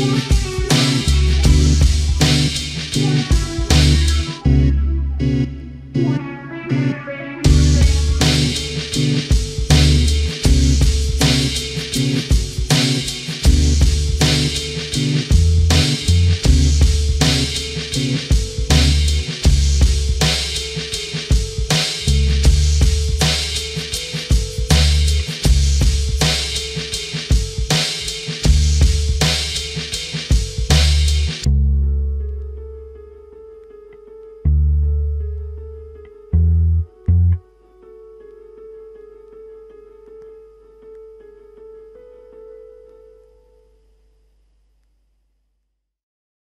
Wow.